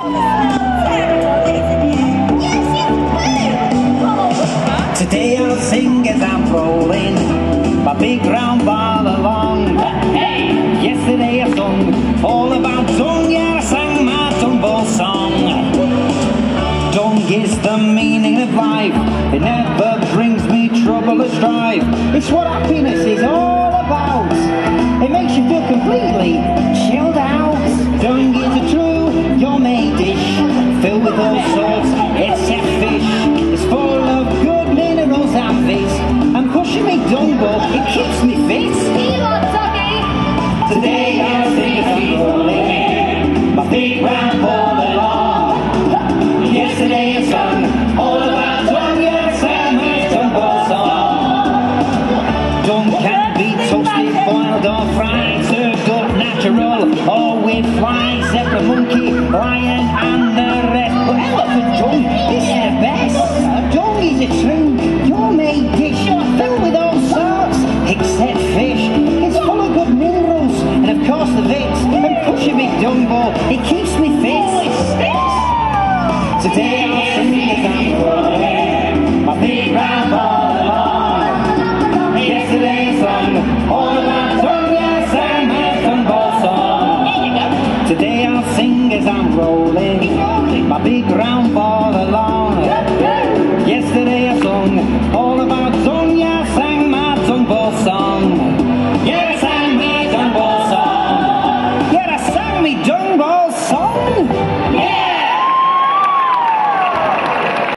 Today I'll sing as I'm rolling my big round ball along. Hey! Yesterday I sung all about dung, yeah, I sang my tumble song. Dung is the meaning of life, it never brings me trouble or strife. It's what happiness is all Today I I'm rolling my big round ball along. Yesterday I sung all about dung, yes, and my tumble song. Dung can be toasted, boiled or fried, served up natural or with flies. Zebra, monkey, lion and the rest. But elephant dung is the best. Dung is a true gourmet dish filled with all sorts, except ball, it keeps me fit. Today I'll sing as I'm rolling my big round ball along. Yesterday I sung all about yes, and tumble song. Today I'll sing as I'm rolling. My big round ball